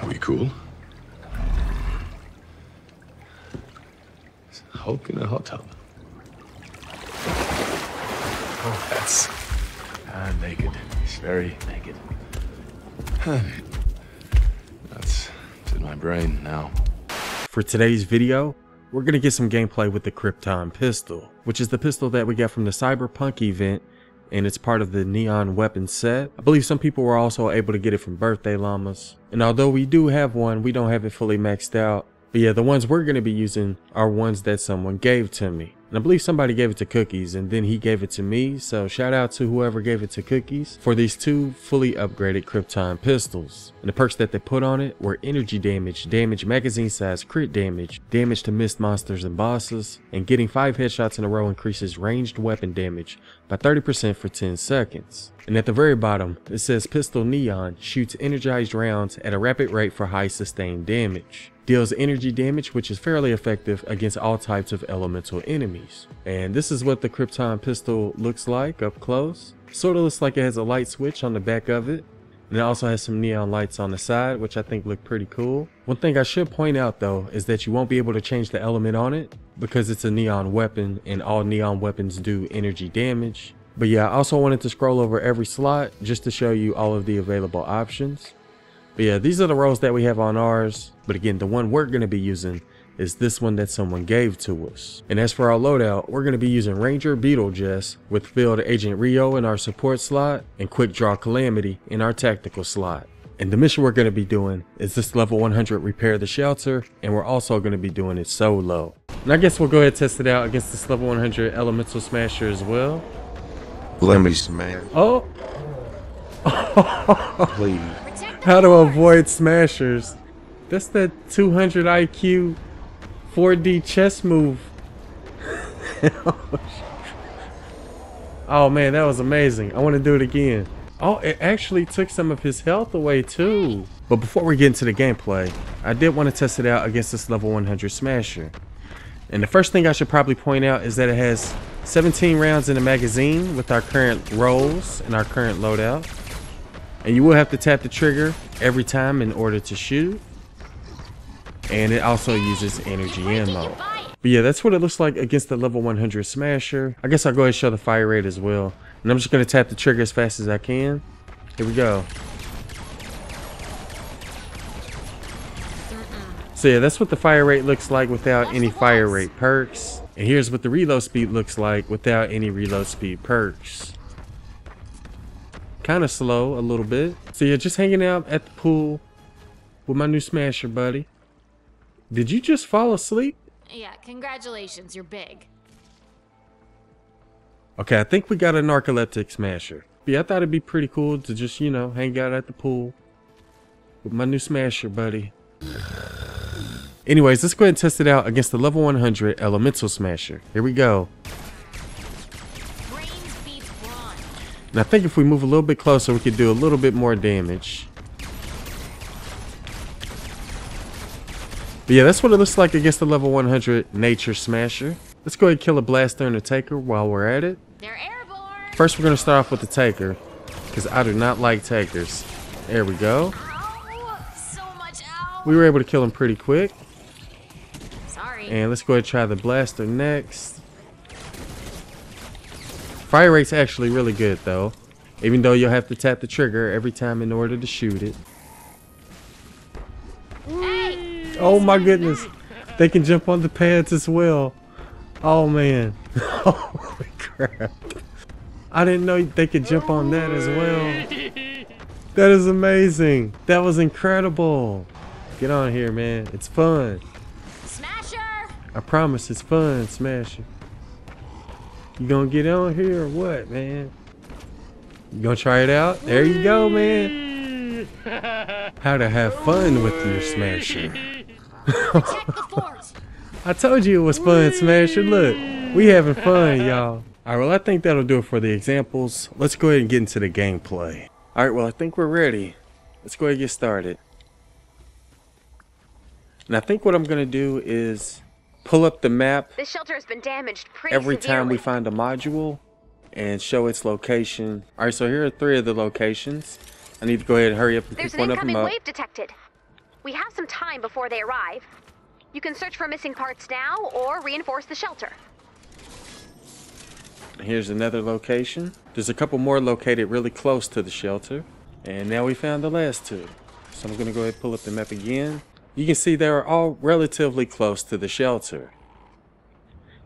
Are we cool? It's Hulk in a hot tub. Oh, that's uh, naked. He's very naked. that's it's in my brain now. For today's video, we're gonna get some gameplay with the Krypton pistol, which is the pistol that we got from the Cyberpunk event and it's part of the Neon Weapon set. I believe some people were also able to get it from Birthday Llamas. And although we do have one, we don't have it fully maxed out. But yeah, the ones we're going to be using are ones that someone gave to me. And I believe somebody gave it to Cookies and then he gave it to me. So shout out to whoever gave it to Cookies for these two fully upgraded Krypton pistols. And the perks that they put on it were energy damage, damage magazine size, crit damage, damage to mist monsters and bosses, and getting 5 headshots in a row increases ranged weapon damage by 30% for 10 seconds. And at the very bottom, it says Pistol Neon shoots energized rounds at a rapid rate for high sustained damage deals energy damage which is fairly effective against all types of elemental enemies. And this is what the Krypton pistol looks like up close. Sort of looks like it has a light switch on the back of it. And it also has some neon lights on the side, which I think look pretty cool. One thing I should point out though, is that you won't be able to change the element on it because it's a neon weapon and all neon weapons do energy damage. But yeah, I also wanted to scroll over every slot just to show you all of the available options. But yeah, these are the roles that we have on ours. But again, the one we're going to be using is this one that someone gave to us. And as for our loadout, we're going to be using Ranger Beetlejuice with Field Agent Rio in our support slot and Quick Draw Calamity in our tactical slot. And the mission we're going to be doing is this level 100 repair the shelter and we're also going to be doing it solo. And I guess we'll go ahead and test it out against this level 100 elemental smasher as well. Let me smash. Oh! Please. How to avoid smashers. That's that 200 IQ 4D chess move. oh man, that was amazing. I want to do it again. Oh, it actually took some of his health away too. But before we get into the gameplay, I did want to test it out against this level 100 smasher. And the first thing I should probably point out is that it has 17 rounds in the magazine with our current rolls and our current loadout. And you will have to tap the trigger every time in order to shoot. And it also uses energy ammo. But yeah, that's what it looks like against the level 100 Smasher. I guess I'll go ahead and show the fire rate as well. And I'm just going to tap the trigger as fast as I can. Here we go. So yeah, that's what the fire rate looks like without any fire rate perks. And here's what the reload speed looks like without any reload speed perks kind of slow a little bit. So yeah, just hanging out at the pool with my new smasher buddy. Did you just fall asleep? Yeah, congratulations, you're big. Okay, I think we got a narcoleptic smasher. Yeah, I thought it'd be pretty cool to just, you know, hang out at the pool with my new smasher buddy. Anyways, let's go ahead and test it out against the level 100 elemental smasher. Here we go. And I think if we move a little bit closer, we could do a little bit more damage. But yeah, that's what it looks like against the level 100 Nature Smasher. Let's go ahead and kill a Blaster and a Taker while we're at it. They're airborne. First, we're going to start off with the Taker. Because I do not like Takers. There we go. Ow, so much ow. We were able to kill him pretty quick. Sorry. And let's go ahead and try the Blaster next. Fire rate's actually really good though. Even though you'll have to tap the trigger every time in order to shoot it. Hey. Oh my goodness. They can jump on the pads as well. Oh man. Holy crap. I didn't know they could jump on that as well. That is amazing. That was incredible. Get on here, man. It's fun. I promise it's fun, Smasher. You gonna get on here or what, man? You gonna try it out? There you go, man. How to have fun with your Smasher. I told you it was fun, Smasher. Look, we having fun, y'all. Alright, well, I think that'll do it for the examples. Let's go ahead and get into the gameplay. Alright, well, I think we're ready. Let's go ahead and get started. And I think what I'm going to do is pull up the map This shelter has been damaged pretty every time we find a module and show its location. Alright, so here are three of the locations. I need to go ahead and hurry up and There's pick an one of them incoming up. wave detected. We have some time before they arrive. You can search for missing parts now or reinforce the shelter. Here's another location. There's a couple more located really close to the shelter. And now we found the last two. So I'm gonna go ahead and pull up the map again. You can see they're all relatively close to the shelter.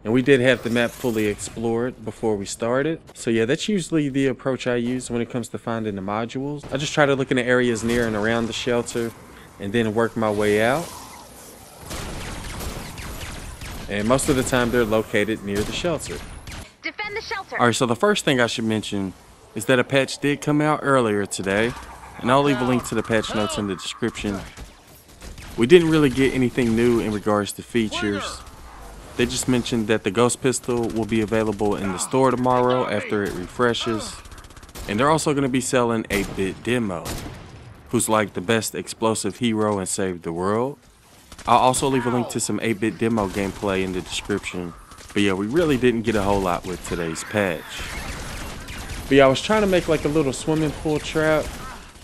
And we did have the map fully explored before we started. So yeah, that's usually the approach I use when it comes to finding the modules. I just try to look in the areas near and around the shelter and then work my way out. And most of the time they're located near the shelter. Defend the shelter. Alright, so the first thing I should mention is that a patch did come out earlier today. And I'll leave a link to the patch notes in the description. We didn't really get anything new in regards to features. They just mentioned that the Ghost Pistol will be available in the store tomorrow after it refreshes. And they're also going to be selling 8-Bit Demo, who's like the best explosive hero and saved the world. I'll also leave a link to some 8-Bit Demo gameplay in the description. But yeah, we really didn't get a whole lot with today's patch. But yeah, I was trying to make like a little swimming pool trap,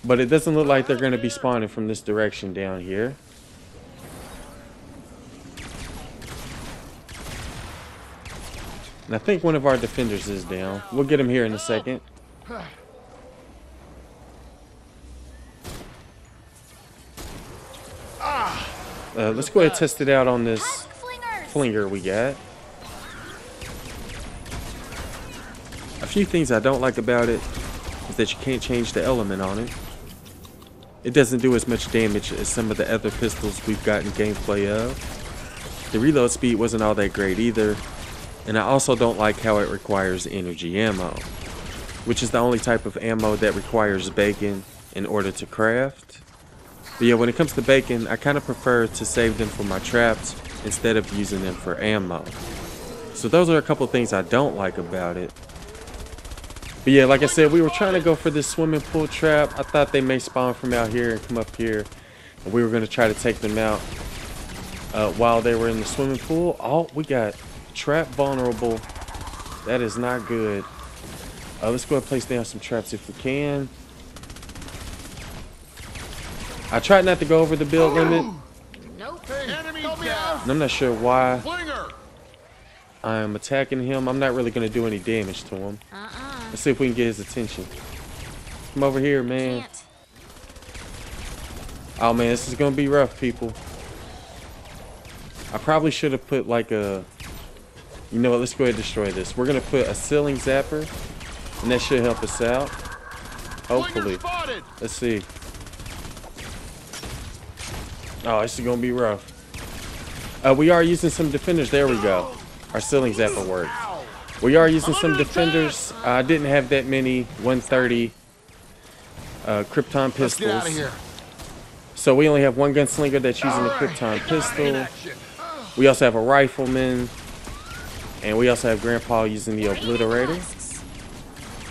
but it doesn't look like they're going to be spawning from this direction down here. And I think one of our defenders is down. We'll get him here in a second. Uh, let's go ahead and test it out on this flinger we got. A few things I don't like about it is that you can't change the element on it. It doesn't do as much damage as some of the other pistols we've gotten gameplay of. The reload speed wasn't all that great either, and I also don't like how it requires energy ammo, which is the only type of ammo that requires bacon in order to craft. But yeah, when it comes to bacon, I kind of prefer to save them for my traps instead of using them for ammo. So those are a couple things I don't like about it. But yeah, like I said, we were trying to go for this swimming pool trap. I thought they may spawn from out here and come up here. And we were going to try to take them out uh, while they were in the swimming pool. Oh, we got trap vulnerable. That is not good. Uh, let's go and place down some traps if we can. I tried not to go over the build limit. Nope. Enemy down. And I'm not sure why I am attacking him. I'm not really going to do any damage to him. Uh-uh. Let's see if we can get his attention. Come over here, man. Can't. Oh man, this is gonna be rough, people. I probably should have put like a. You know what? Let's go ahead and destroy this. We're gonna put a ceiling zapper, and that should help us out. Hopefully. Let's see. Oh, this is gonna be rough. Uh, we are using some defenders. There we go. Our ceiling zapper worked. We are using some defenders. I didn't have that many 130 uh, Krypton Let's get out of pistols. So we only have one gunslinger that's using the Krypton pistol. We also have a rifleman. And we also have Grandpa using the obliterator.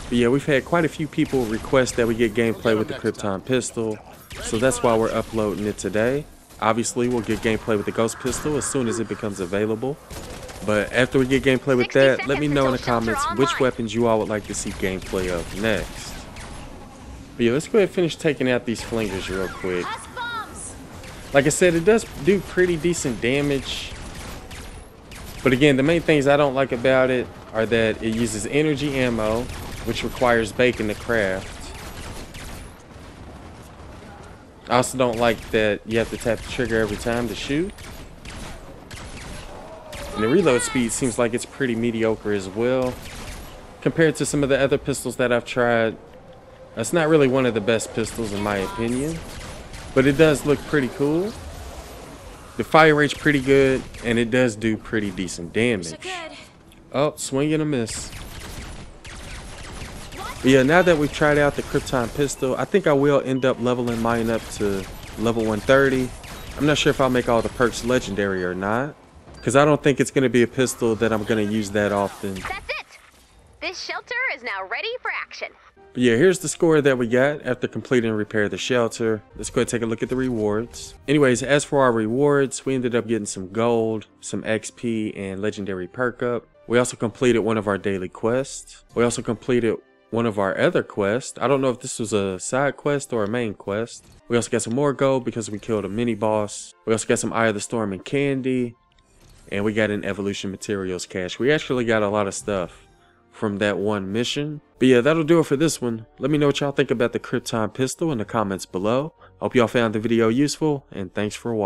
But yeah, we've had quite a few people request that we get gameplay with the Krypton pistol. So that's why we're uploading it today. Obviously, we'll get gameplay with the Ghost pistol as soon as it becomes available. But after we get gameplay with that, let me know in the comments which weapons you all would like to see gameplay of next. But yeah, let's go ahead and finish taking out these flingers real quick. Like I said, it does do pretty decent damage. But again, the main things I don't like about it are that it uses energy ammo, which requires bacon to craft. I also don't like that you have to tap the trigger every time to shoot. And the reload speed seems like it's pretty mediocre as well. Compared to some of the other pistols that I've tried, it's not really one of the best pistols in my opinion. But it does look pretty cool. The fire rate's pretty good, and it does do pretty decent damage. Oh, swing and a miss. But yeah, now that we've tried out the Krypton pistol, I think I will end up leveling mine up to level 130. I'm not sure if I'll make all the perks legendary or not. Because I don't think it's going to be a pistol that I'm going to use that often. This shelter is now ready for action. But yeah, here's the score that we got after completing and repair the shelter. Let's go ahead and take a look at the rewards. Anyways, as for our rewards, we ended up getting some gold, some XP, and legendary perk up. We also completed one of our daily quests. We also completed one of our other quests. I don't know if this was a side quest or a main quest. We also got some more gold because we killed a mini boss. We also got some Eye of the Storm and candy. And we got an evolution materials cache. We actually got a lot of stuff from that one mission. But yeah, that'll do it for this one. Let me know what y'all think about the Krypton pistol in the comments below. Hope y'all found the video useful, and thanks for watching.